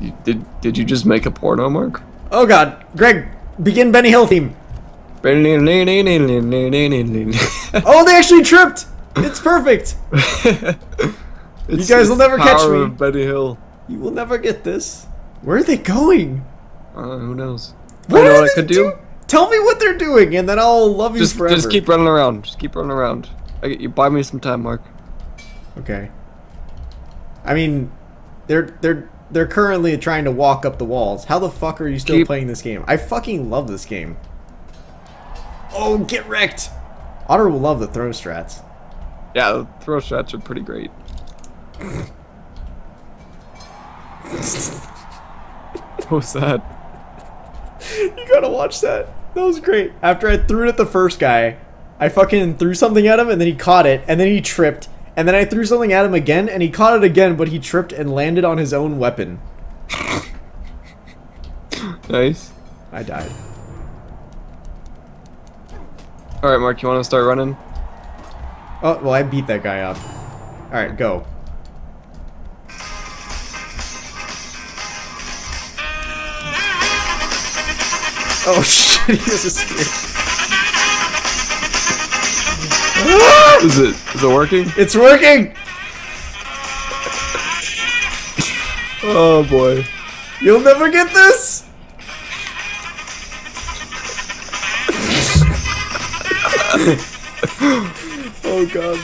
You- Did did you just make a porno, Mark? Oh god, Greg, begin Benny Hill theme. oh, Oh, they actually tripped. It's perfect. you guys will never catch me. Benny Hill. You will never get this. Where are they going? Uh, who knows? What know what I could do? do- Tell me what they're doing, and then I'll love you Just forever. just keep running around. Just keep running around. I, get you buy me some time, Mark. Okay. I mean, they're they're they're currently trying to walk up the walls. How the fuck are you still Keep- playing this game? I fucking love this game. Oh, get wrecked! Otter will love the throw strats. Yeah, the throw strats are pretty great. what was that? You gotta watch that. That was great. After I threw it at the first guy, I fucking threw something at him and then he caught it and then he tripped. And then I threw something at him again and he caught it again, but he tripped and landed on his own weapon. Nice. I died. All right, Mark. You want to start running? Oh, well, I beat that guy up. Alright, go. Oh shit, he was a spear. Is it is it working? It's working! Oh boy. You'll never get this! oh god,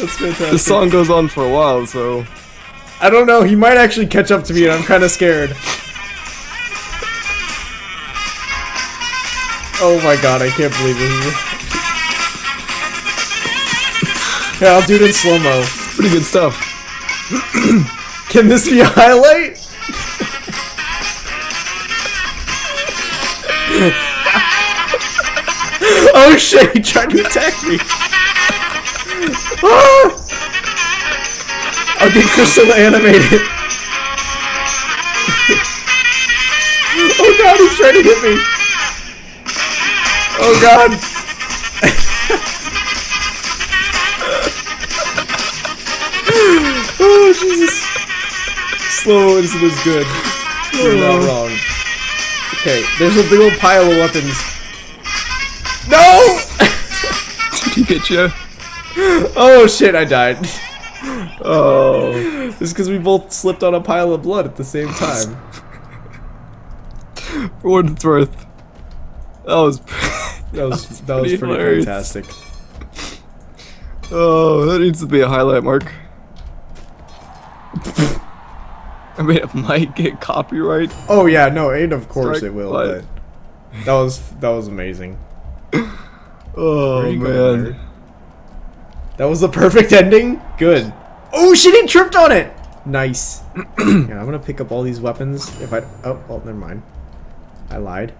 that's fantastic. This song goes on for a while, so I don't know, he might actually catch up to me and I'm kinda scared. Oh my god, I can't believe it. Yeah, I'll do it in slow-mo. pretty good stuff. Can this be a highlight? oh shit, he tried to attack me. Ah! I'll get Crystal to animate it. oh god, he's trying to hit me. Oh god. Slow isn't as good. You're not wrong. Okay, there's a big old pile of weapons. No! Did he get you? Oh shit, I died. Oh. It's because we both slipped on a pile of blood at the same time. For what it's worth. That was. That was that was pretty pretty fantastic. Oh, that needs to be a highlight, Mark. I mean, it might get copyright. Oh yeah, no, and of course Strike it will. light. But that was that was amazing. Oh going, man. That was the perfect ending. Good. Oh shit! He tripped on it. Nice. yeah, I'm gonna pick up all these weapons. If I oh well, never mind. I lied.